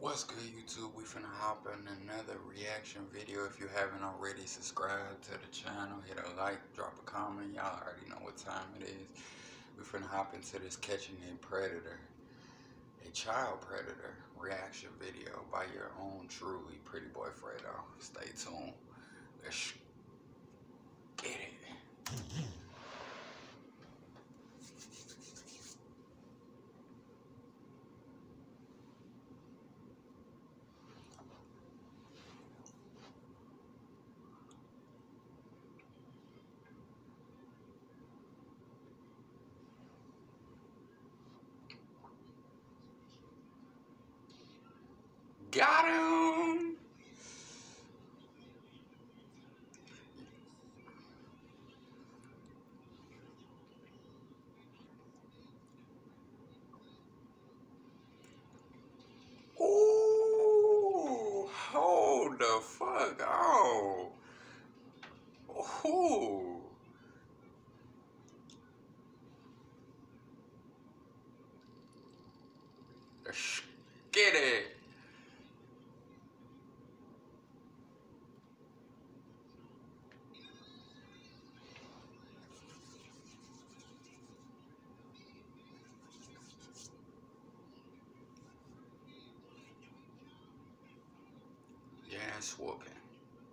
What's good YouTube? We finna hop in another reaction video. If you haven't already, subscribe to the channel, hit a like, drop a comment. Y'all already know what time it is. We finna hop into this catching a predator, a child predator reaction video by your own truly pretty boy Fredo. Stay tuned. Let's get it. Got him! Ooh, hold the fuck on. Ooh. Get it.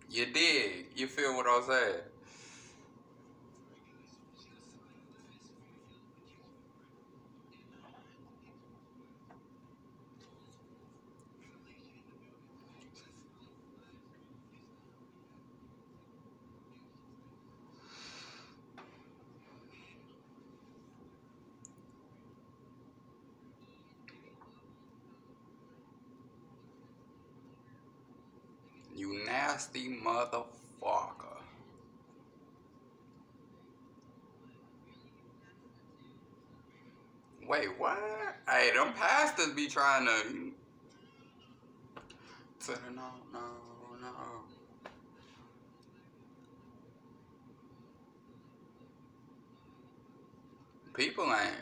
You did. You feel what I said? You nasty motherfucker. Wait, what? Hey, them pastors be trying to. No, no, no. People ain't.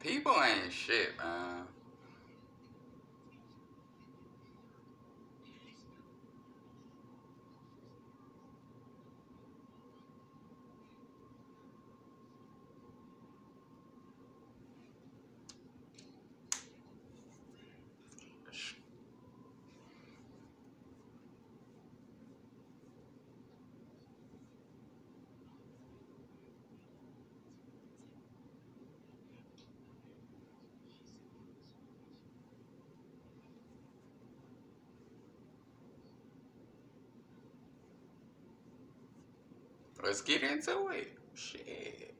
People ain't shit, man. Let's get into it. Shit.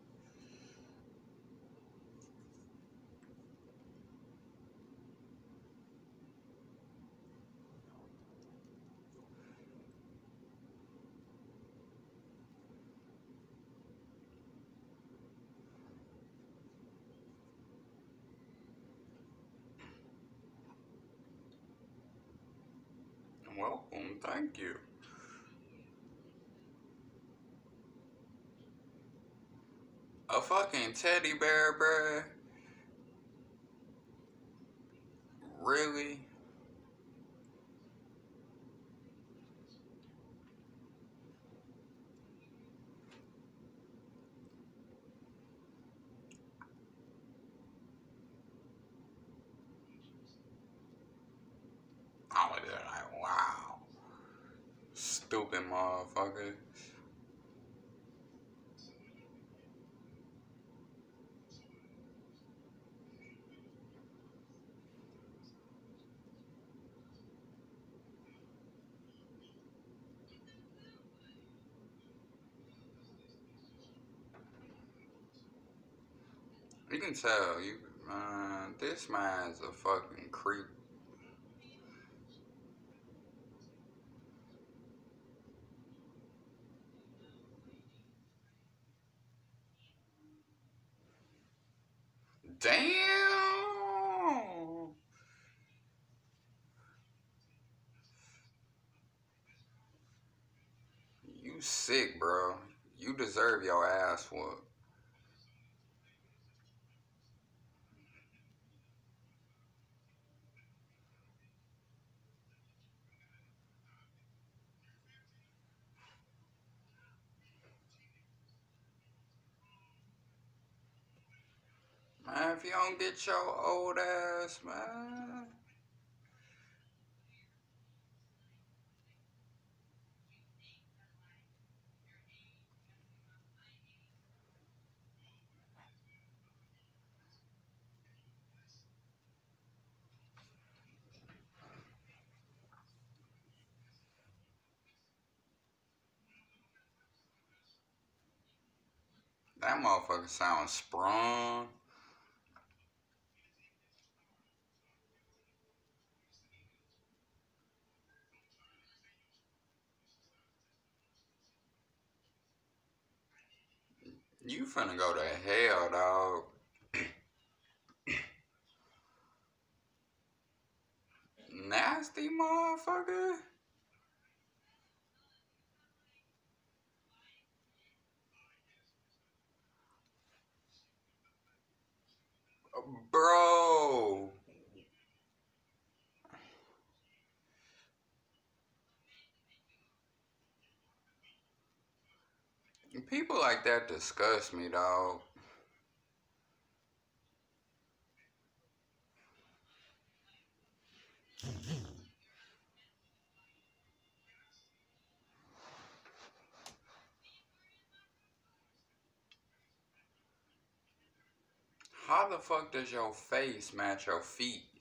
Welcome, um, thank you. A fucking teddy bear, bruh. Really? I was like, wow. Stupid motherfucker. Can tell, you man, this man's a fucking creep. Damn. You sick, bro. You deserve your ass whooped. If you don't get your old ass, man. That motherfucker sounds sprung. You finna go to hell, dog. Nasty motherfucker. Bro. People like that disgust me, dog. How the fuck does your face match your feet?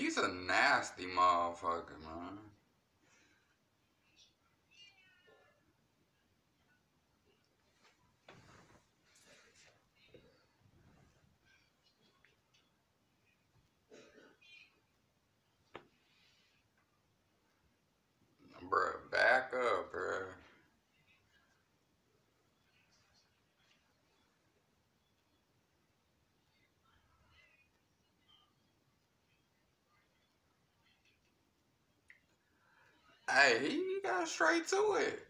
He's a nasty motherfucker, man. Bruh, back up, bruh. Hey, he got straight to it.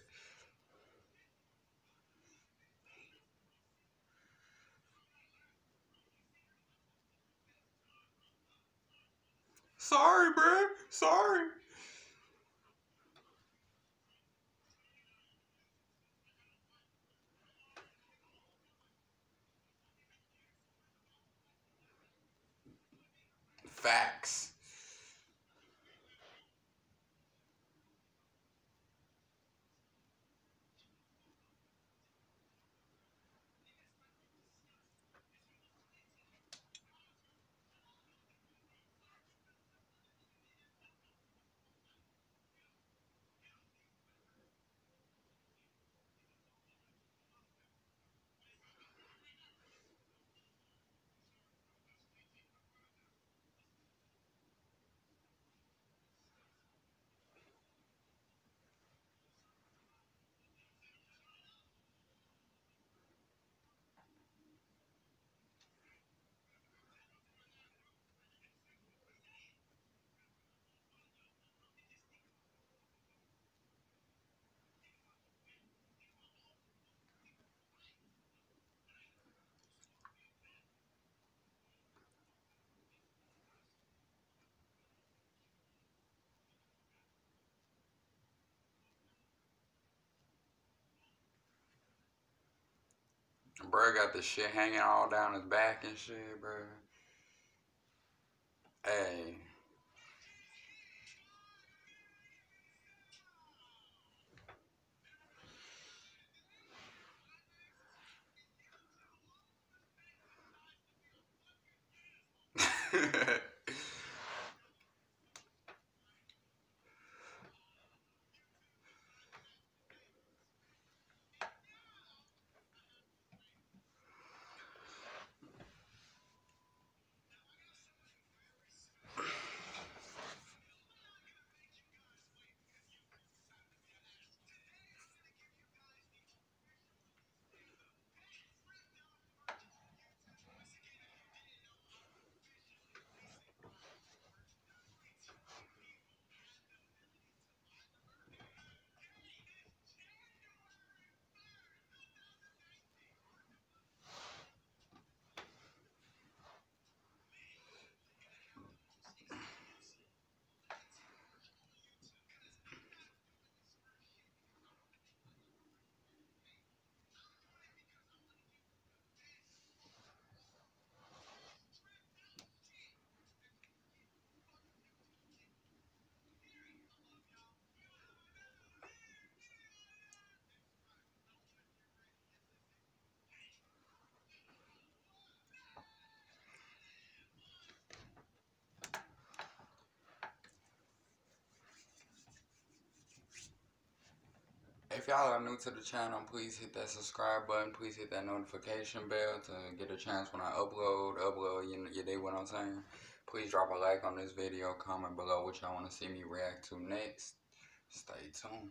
Sorry, bruh. Sorry. Facts. Bro got the shit hanging all down his back and shit, bro. Hey. If y'all are new to the channel, please hit that subscribe button. Please hit that notification bell to get a chance when I upload, upload, you, know you dig what I'm saying? Please drop a like on this video, comment below what y'all want to see me react to next. Stay tuned.